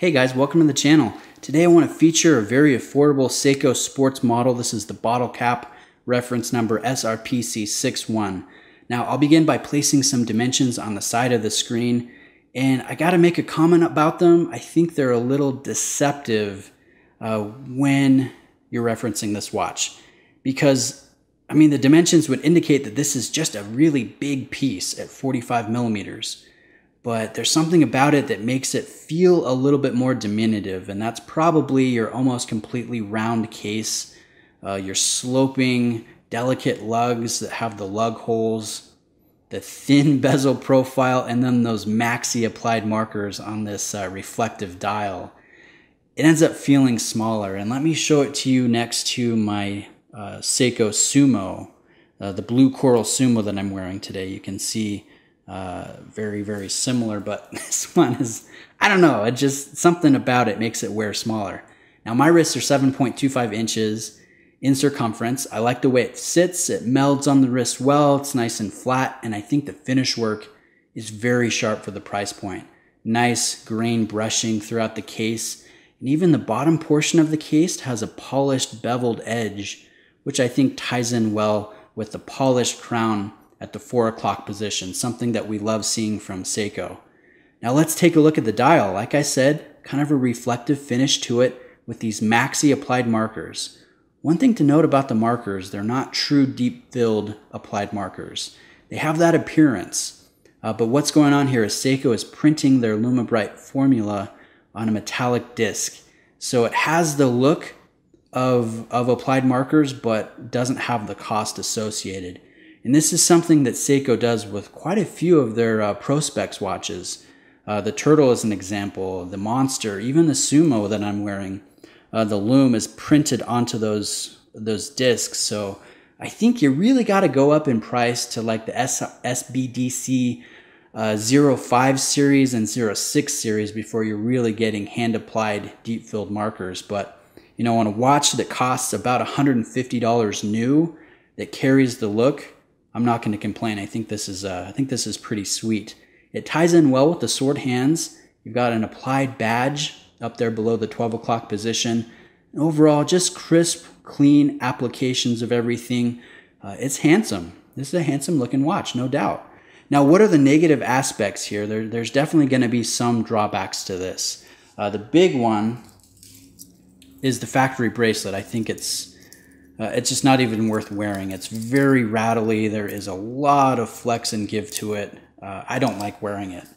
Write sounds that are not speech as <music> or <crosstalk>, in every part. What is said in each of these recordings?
Hey guys, welcome to the channel. Today I want to feature a very affordable Seiko sports model. This is the bottle cap reference number SRPC61. Now I'll begin by placing some dimensions on the side of the screen and I got to make a comment about them. I think they're a little deceptive uh, when you're referencing this watch because I mean the dimensions would indicate that this is just a really big piece at 45 millimeters but there's something about it that makes it feel a little bit more diminutive, and that's probably your almost completely round case, uh, your sloping, delicate lugs that have the lug holes, the thin <laughs> bezel profile, and then those maxi applied markers on this uh, reflective dial. It ends up feeling smaller, and let me show it to you next to my uh, Seiko Sumo, uh, the blue coral Sumo that I'm wearing today. You can see uh, very, very similar, but <laughs> this one is, I don't know, it just, something about it makes it wear smaller. Now my wrists are 7.25 inches in circumference. I like the way it sits. It melds on the wrist well. It's nice and flat. And I think the finish work is very sharp for the price point. Nice grain brushing throughout the case. And even the bottom portion of the case has a polished beveled edge, which I think ties in well with the polished crown at the 4 o'clock position, something that we love seeing from Seiko. Now let's take a look at the dial. Like I said, kind of a reflective finish to it with these maxi applied markers. One thing to note about the markers, they're not true deep filled applied markers. They have that appearance. Uh, but what's going on here is Seiko is printing their LumiBrite formula on a metallic disc. So it has the look of, of applied markers, but doesn't have the cost associated. And this is something that Seiko does with quite a few of their uh, watches. Uh, the Turtle is an example, the Monster, even the Sumo that I'm wearing. Uh, the lume is printed onto those those discs. So I think you really got to go up in price to like the S- SBDC uh, 05 series and 06 series before you're really getting hand applied deep filled markers. But you know, on a watch that costs about $150 new that carries the look, I'm not going to complain. I think this is uh, I think this is pretty sweet. It ties in well with the sword hands. You've got an applied badge up there below the 12 o'clock position. And overall, just crisp, clean applications of everything. Uh, it's handsome. This is a handsome looking watch, no doubt. Now, what are the negative aspects here? There, there's definitely going to be some drawbacks to this. Uh, the big one is the factory bracelet. I think it's uh, it's just not even worth wearing. It's very rattly. There is a lot of flex and give to it. Uh, I don't like wearing it.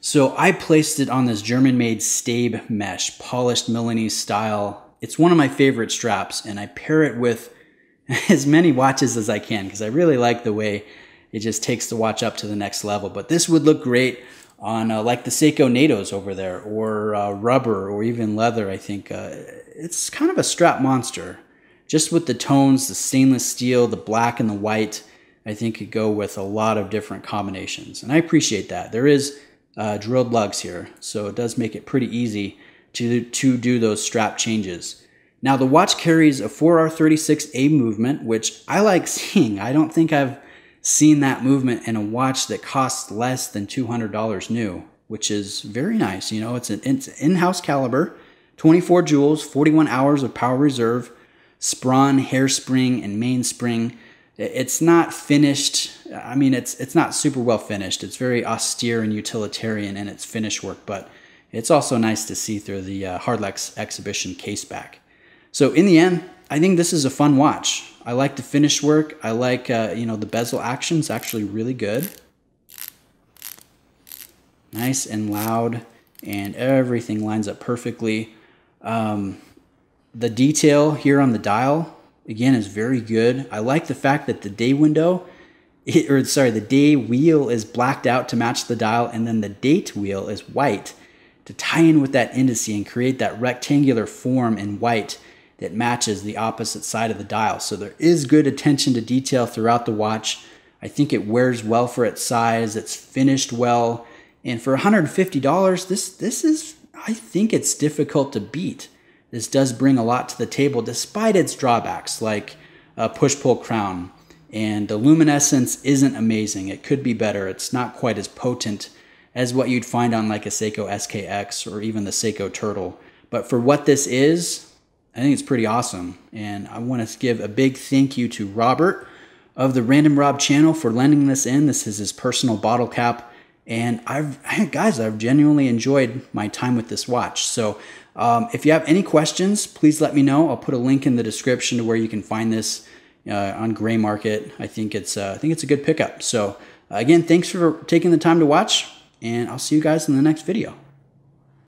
So I placed it on this German-made Staib mesh, polished Milanese style. It's one of my favorite straps, and I pair it with <laughs> as many watches as I can because I really like the way it just takes the watch up to the next level. But this would look great on uh, like the Seiko Natos over there, or uh, rubber, or even leather. I think uh, it's kind of a strap monster just with the tones, the stainless steel, the black and the white, I think could go with a lot of different combinations. And I appreciate that. There is uh, drilled lugs here, so it does make it pretty easy to, to do those strap changes. Now the watch carries a 4R36A movement, which I like <laughs> seeing. I don't think I've seen that movement in a watch that costs less than $200 new, which is very nice. You know, it's an in-house caliber, 24 jewels, 41 hours of power reserve, Spron, hairspring, and mainspring. It's not finished. I mean, it's it's not super well finished. It's very austere and utilitarian in its finish work, but it's also nice to see through the uh, Hardlex exhibition case back. So in the end, I think this is a fun watch. I like the finish work. I like uh, you know the bezel action is actually really good. Nice and loud, and everything lines up perfectly. Um, the detail here on the dial, again, is very good. I like the fact that the day window, it, <laughs> or sorry, the day wheel is blacked out to match the dial, and then the date wheel is white to tie in with that indice and create that rectangular form in white that matches the opposite side of the dial. So there is good attention to detail throughout the watch. I think it wears well for its size. It's finished well. And for $150, this this is I think it's difficult to beat. This does bring a lot to the table despite its drawbacks, like a push pull crown. And the luminescence isn't amazing. It could be better. It's not quite as potent as what you'd find on like a Seiko SKX or even the Seiko Turtle. But for what this is, I think it's pretty awesome. And I want to give a big thank you to Robert of the Random Rob channel for lending this in. This is his personal bottle cap. And I've, <laughs> guys, I've genuinely enjoyed my time with this watch. So um, if you have any questions, please let me know. I'll put a link in the description to where you can find this uh, on Gray Market. I think it's, uh, I think it's a good pickup. So again, thanks for taking the time to watch and I'll see you guys in the next video.